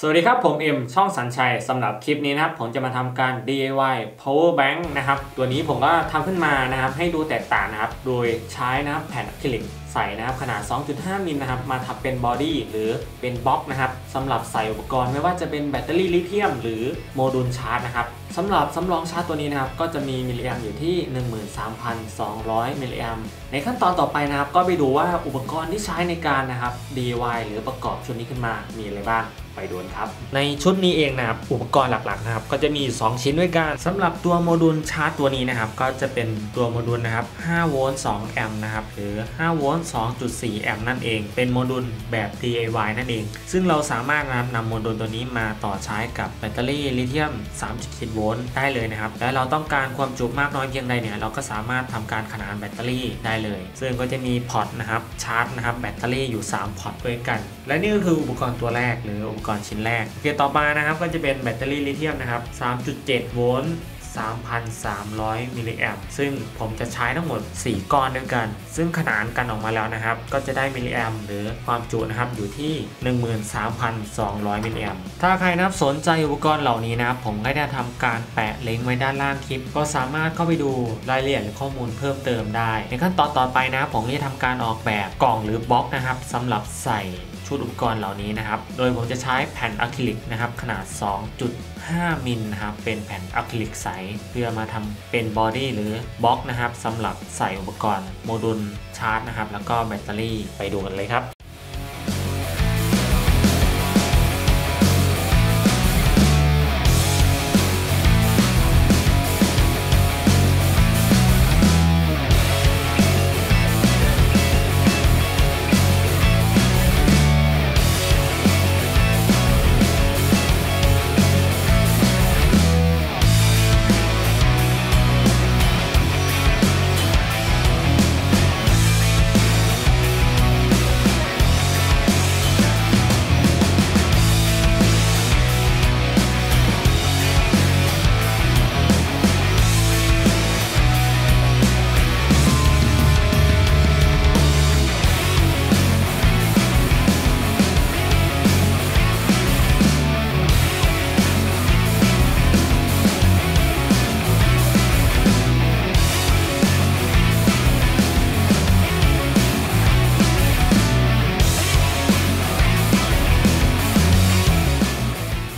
สวัสดีครับ ผมเอ็มช่องสัญชัยสำหรับคลิปนี้นะครับ ผมจะมาทำการ DIY power bank นะครับ ตัวนี้ผมก็ทำขึ้นมานะครับ ให้ดูแตกต่างนะครับ โดยใช้นะครับแผ่นอะคริลิกใส่นะครับ ขนาด 2.5 มิลนะครับ มาทำเป็น body หรือเป็นบล็อกนะครับสำหรับใส่อุปกรณ์ไม่ว่าจะเป็นแบตเตอรี่ลิเธียม หรือโมดูลชาร์จนะครับสำหรับสำรองชาร์จตัวนี้นะครับ ก็จะมีมิลลิแอมป์อยู่ที่ 13,200 มิลลิแอมในขั้นตอนต่อไปนะครับ ก็ไปดูว่าอุปกรณ์ที่ใช้ในการนะครับ DIY หรือประกอบชุดนี้ขึ้นมามีอะไรบ้าง ไปดูครับ ในชุดนี้เองนะครับอุปกรณ์หลักๆนะครับก็จะมี 2 ชิ้นด้วยกันสำหรับตัวโมดูลชาร์จตัวนี้นะครับก็จะเป็นตัวโมดูลนะครับ5โวลต์2แอมป์นะครับหรือ5โวลต์2.4แอมป์นั่นเอง เป็นโมดูลแบบ DIY นั่นเอง ซึ่งเราสามารถนำโมดูลตัวนี้มาต่อใช้กับแบตเตอรี่ลิเธียม 3.7 โวลต์ได้เลยนะครับและเราต้องการความจุมากน้อยเพียงใดเนี่ยเราก็สามารถทำการขนานแบตเตอรี่ได้เลย ซึ่งก็จะมีพอร์ตนะครับชาร์จนะครับแบตเตอรี่อยู่ 3 พอร์ตด้วยกัน และนี่ก็คืออุปกรณ์ตัวแรกหรืออุปกรณ์ชิ้นแรกโอเคต่อมานะครับก็จะเป็นแบตเตอรี่ลิเธียมนะครับ 3.7 โวลต์ 3,300 มิลลิแอมป์ซึ่งผมจะใช้ทั้งหมด 4 ก้อนด้วยกัน ซึ่งขนานกันออกมาแล้วนะครับ ก็จะได้มิลลิแอมป์หรือความจุนะครับอยู่ที่ 13,200 มิลลิแอมป์ถ้าใครนะครับสนใจอุปกรณ์เหล่านี้นะครับ ผมก็ได้ทำการแปะลิงก์ไว้ด้านล่างคลิป ก็สามารถเข้าไปดูรายละเอียดหรือข้อมูลเพิ่มเติมได้ ในขั้นตอนต่อไปนะผมจะทำการออกแบบกล่องหรือบล็อกนะครับสำหรับใส่ ชุดอุปกรณ์เหล่านี้นะครับ โดยผมจะใช้แผ่นอะคริลิกนะครับขนาด 2.5 มิลนะครับ เป็นแผ่นอะคริลิกใส เพื่อมาทำเป็น body หรือบล็อกนะครับสำหรับใส่อุปกรณ์โมดูลชาร์จนะครับ แล้วก็แบตเตอรี่ไปดูกันเลยครับ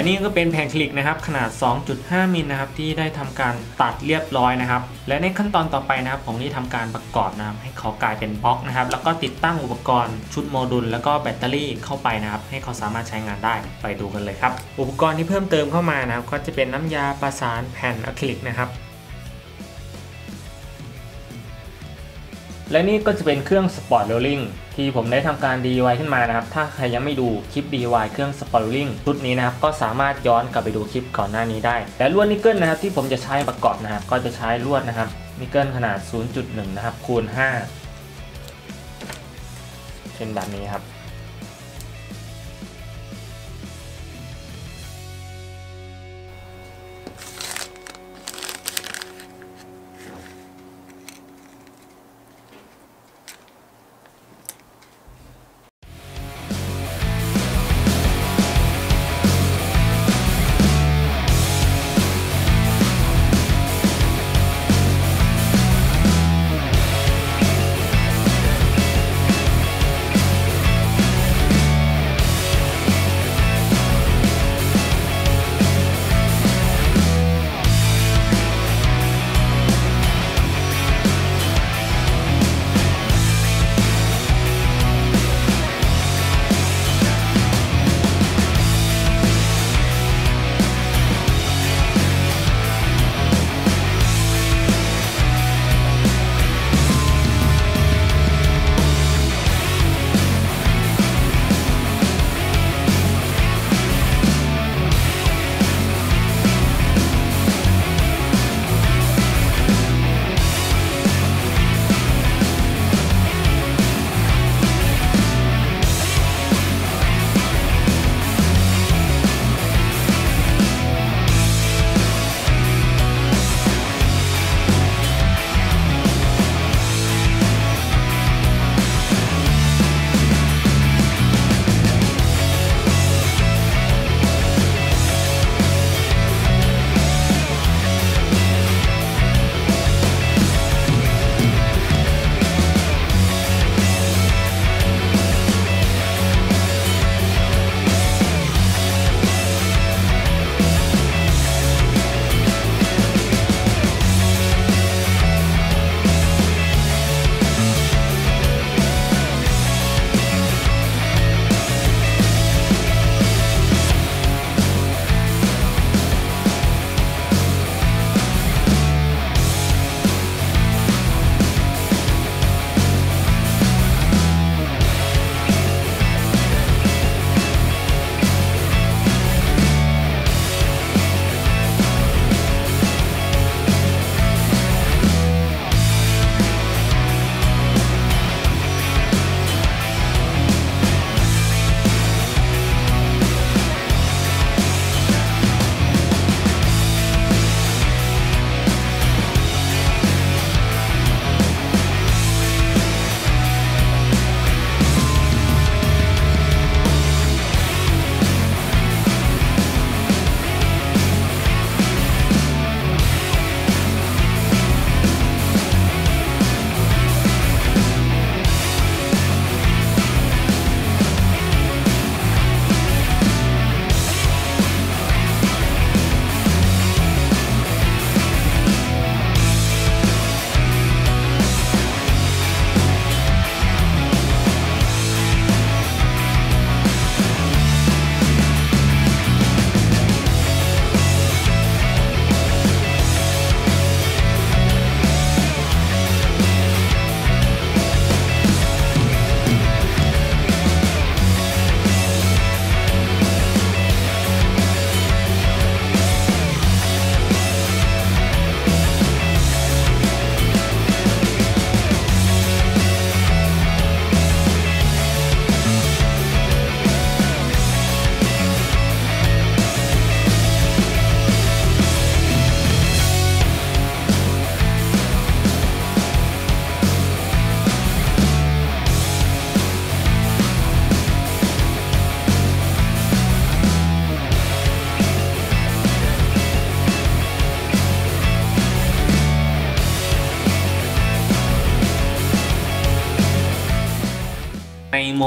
และนี่ก็เป็นแผ่นอะคริลิกนะครับขนาด 2.5 มิลนะครับที่ได้ทำการตัดเรียบร้อยนะครับ และในขั้นตอนต่อไปนะครับผมจะทำการประกอบนะครับให้เขากลายเป็นบล็อกนะครับแล้วก็ติดตั้งอุปกรณ์ชุดโมดูล แล้วก็แบตเตอรี่เข้าไปนะครับให้เขาสามารถใช้งานได้ไปดูกันเลยครับ อุปกรณ์ที่เพิ่มเติมเข้ามานะครับก็จะเป็นน้ำยาประสานแผ่นอะคริลิกนะครับ และนี่ก็จะเป็นเครื่อง spot welding ที่ผมได้ทำการ DIY ขึ้นมานะครับ ถ้าใครยังไม่ดูคลิป DIY เครื่อง spot welding ชุดนี้นะครับ ก็สามารถย้อนกลับไปดูคลิปก่อนหน้านี้ได้ และลวดนิกเกิลนะครับที่ผมจะใช้ประกอบนะครับ ก็จะใช้ลวดนะครับนิกเกิลขนาด 0.1 นะครับคูณ 5เป็นแบบนี้ครับ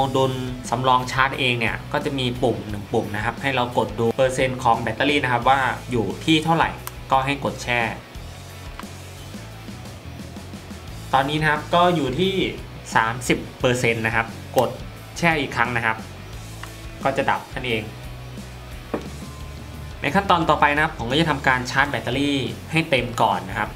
โมดูลสำรองชาร์จเองเนี่ยก็จะมีปุ่มหนึ่งปุ่มนะครับ ให้เรากดดูเปอร์เซ็นต์ของแบตเตอรี่นะครับว่าอยู่ที่เท่าไหร่ก็ให้กดแช่ ตอนนี้นะครับก็อยู่ที่ 30%นะครับ กดแช่อีกครั้งนะครับ ก็จะดับนั่นเองในขั้นตอนต่อไปนะครับผมก็จะทำการชาร์จแบตเตอรี่ให้เต็มก่อนนะครับ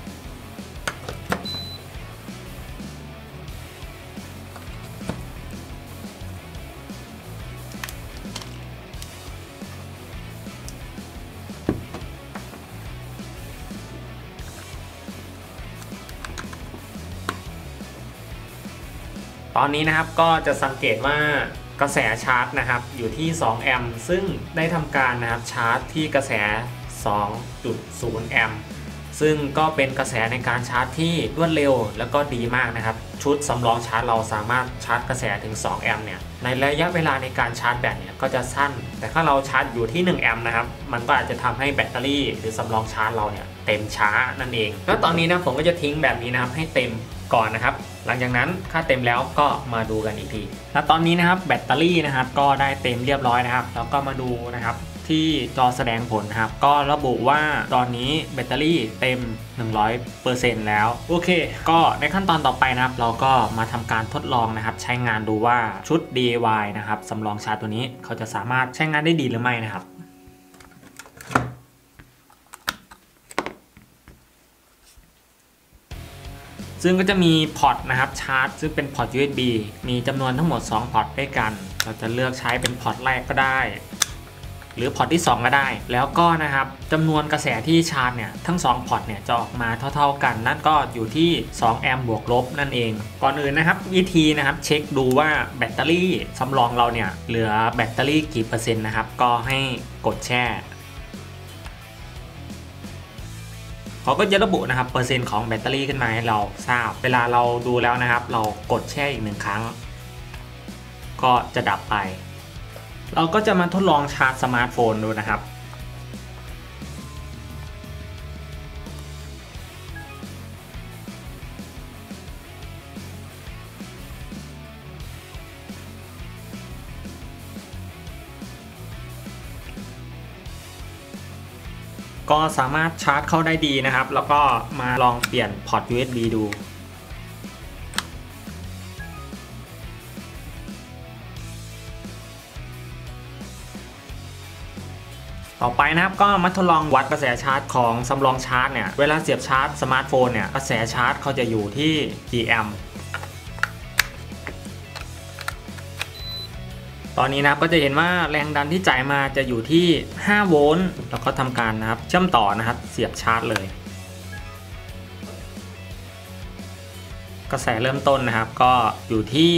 ตอนนี้นะครับก็จะสังเกตว่ากระแสชาร์จนะครับอยู่ที่ 2 แอมป์ซึ่งได้ทำการนะครับชาร์จที่กระแส 2.0 แอมป์ซึ่งก็เป็นกระแสในการชาร์จที่รวดเร็วแล้วก็ดีมากนะครับ ชุดสำรองชาร์จเราสามารถชาร์จกระแสถึง 2 แอมป์เนี่ยในระยะเวลาในการชาร์จแบตเนี่ยก็จะสั้น แต่ถ้าเราชาร์จอยู่ที่ 1 แอมป์นะครับ มันก็อาจจะทำให้แบตเตอรี่ หรือสำรองชาร์จเราเนี่ยเต็มช้านั่นเอง แล้วตอนนี้นะผมก็จะทิ้งแบบนี้นะครับให้เต็มก่อนนะครับ หลังจากนั้นค่าเต็มแล้วก็มาดูกันอีกทีแล้วตอนนี้นะครับแบตเตอรี่นะครับก็ได้เต็มเรียบร้อยนะครับ แล้วก็มาดูนะครับที่จอแสดงผลนะครับ ก็ระบุว่าตอนนี้แบตเตอรี่เต็ม 100%แล้ว โอเค ก็ในขั้นตอนต่อไปนะครับ เราก็มาทำการทดลองนะครับ ใช้งานดูว่าชุด DIY นะครับสำรองชาร์จตัวนี้เขาจะสามารถใช้งานได้ดีหรือไม่นะครับ ซึ่งก็จะมีพอร์ตนะครับชาร์จ ซึ่งเป็นพอร์ต USB มีจำนวนทั้งหมด 2 พอร์ตด้วยกัน เราจะเลือกใช้เป็นพอร์ตแรกก็ได้ หรือพอร์ตที่ 2 ก็ได้ แล้วก็นะครับจำนวนกระแสที่ชาร์จเนี่ยทั้ง 2 พอร์ตเนี่ยจะออกมาเท่า ๆกัน นั่นก็อยู่ที่2แอมป์บวกลบนั่นเอง ก่อนอื่นนะครับ วิธีนะครับเช็คดูว่าแบตเตอรี่สำรองเราเนี่ยเหลือแบตเตอรี่กี่เปอร์เซ็นต์นะครับก็ให้กดแช่ เขาก็จะระบุนะครับเปอร์เซ็นต์ของแบตเตอรี่ขึ้นมาให้เราทราบ เวลาเราดูแล้วนะครับ เรากดแช่อีกหนึ่งครั้ง ก็จะดับไป เราก็จะมาทดลองชาร์จสมาร์ทโฟนดูนะครับ ก็สามารถชาร์จเข้าได้ดีนะครับ แล้วก็มาลองเปลี่ยนพอร์ต USB ดูต่อไปนะครับก็มาทดลองวัดกระแสชาร์จของสำรองชาร์จเนี่ย เวลาเสียบชาร์จสมาร์ทโฟนเนี่ย กระแสชาร์จเขาจะอยู่ที่กี่แอมป์ ตอนนี้นะครับก็จะเห็นว่าแรงดันที่จ่ายมาจะอยู่ที่ 5 โวลต์แล้วก็ทำการนะครับเชื่อมต่อนะครับเสียบชาร์จเลย กระแสเริ่มต้นนะครับก็อยู่ที่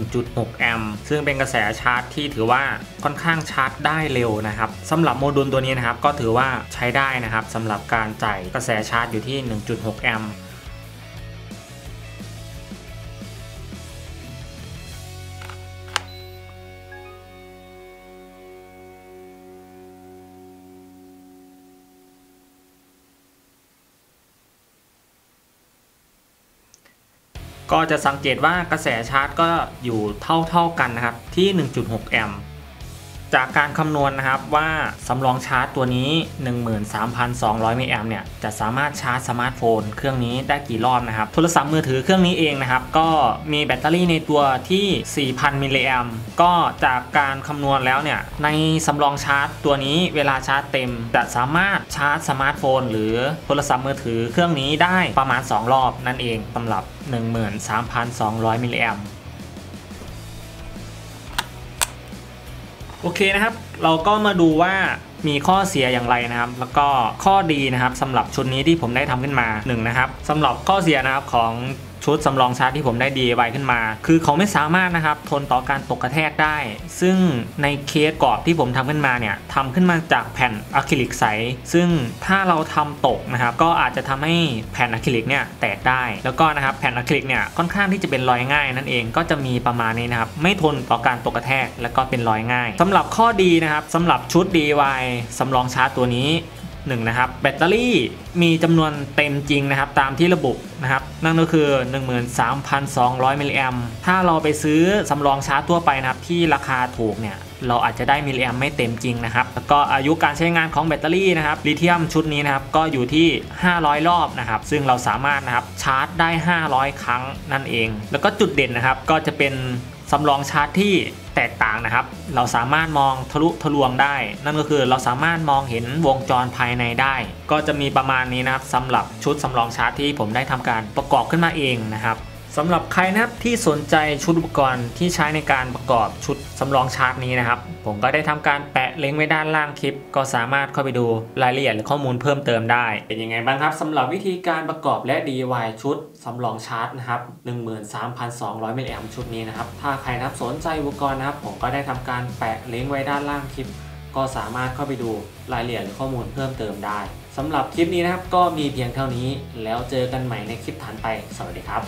1.6 แอมป์ซึ่งเป็นกระแสชาร์จที่ถือว่าค่อนข้างชาร์จได้เร็วนะครับสำหรับโมดูลตัวนี้นะครับก็ถือว่าใช้ได้นะครับสำหรับการจ่ายกระแสชาร์จอยู่ที่ 1.6 แอมป์ ก็จะสังเกตว่ากระแสชาร์จก็อยู่เท่าๆกันนะครับที่ 1.6 แอมป์ จากการคำนวณนะครับว่าสำรองชาร์จตัวนี้ 13,200มิลลิแอมป์เนี่ยจะสามารถชาร์จสมาร์ทโฟน เครื่องนี้ได้กี่รอบนะครับโทรศัพท์มือถือเครื่องนี้เองนะครับก็มีแบตเตอรี่ในตัวที่ 4,000มิลลิแอมป์ก็จากการคำนวณแล้วเนี่ยในสำรองชาร์จตัวนี้เวลาชาร์จเต็ม จะสามารถชาร์จสมาร์ทโฟน หรือโทรศัพท์มือถือเครื่องนี้ได้ประมาณ 2 รอบนั่นเองสำหรับ 13,200มิลลิแอม โอเคนะครับ เราก็มาดูว่ามีข้อเสียอย่างไรนะครับ แล้วก็ข้อดีนะครับสำหรับชุดนี้ที่ผมได้ทำขึ้นมา1นงนะครับสำหรับข้อเสียนะครับของ ชุดสำรองชาร์จที่ผมได้ DIY ขึ้นมา คือเขาไม่สามารถนะครับทนต่อการตกกระแทกได้ ซึ่งในเคสกรอบที่ผมทำขึ้นมาเนี่ยทำขึ้นมาจากแผ่นอะคริลิกใส ซึ่งถ้าเราทำตกนะครับก็อาจจะทำให้แผ่นอะคริลิกเนี่ยแตกได้ แล้วก็นะครับแผ่นอะคริลิกเนี่ยค่อนข้างที่จะเป็นรอยง่ายนั่นเองก็จะมีประมาณนี้นะครับไม่ทนต่อการตกกระแทก แล้วก็เป็นรอยง่ายสำหรับข้อดีนะครับสำหรับชุด DIY สำรองชาร์จตัวนี้ 1นะครับแบตเตอรี่มีจำนวนเต็มจริงนะครับ ตามที่ระบุนะครับ นั่นก็คือ 13,200มิลลิแอมป์ถ้าเราไปซื้อสำรองชาร์จทั่วไปนะครับ ที่ราคาถูกเนี่ยเราอาจจะได้มิลลิแอมไม่เต็มจริงนะครับ แล้วก็อายุการใช้งานของแบตเตอรี่นะครับลิเธียมชุดนี้นะครับก็อยู่ที่ 500 รอบนะครับ ซึ่งเราสามารถนะครับชาร์จได้ 500 ครั้งนั่นเอง แล้วก็จุดเด่นนะครับก็จะเป็น สำรองชาร์จที่แตกต่างนะครับ เราสามารถมองทะลุทะลวงได้ นั่นก็คือเราสามารถมองเห็นวงจรภายในได้ ก็จะมีประมาณนี้นะครับสำหรับชุดสำรองชาร์จที่ผมได้ทำการประกอบขึ้นมาเองนะครับ สำหรับใครนะครับที่สนใจชุดอุปกรณ์ที่ใช้ในการประกอบชุดสำรองชาร์จนี้นะครับ ผมก็ได้ทำการแปะลิงก์ไว้ด้านล่างคลิป ก็สามารถเข้าไปดูรายละเอียดหรือข้อมูลเพิ่มเติมได้ เป็นยังไงบ้างครับสำหรับวิธีการประกอบและ DIY ชุดสำรองชาร์จนะครับ13,200มิลลิแอมชุดนี้นะครับ ถ้าใครนะครับสนใจอุปกรณ์นะครับ ผมก็ได้ทำการแปะลิงก์ไว้ด้านล่างคลิป ก็สามารถเข้าไปดูรายละเอียดหรือข้อมูลเพิ่มเติมได้สำหรับคลิปนี้นะครับก็มีเพียงเท่านี้ แล้วเจอกันใหม่ในคลิปถัดไป สวัสดีครับ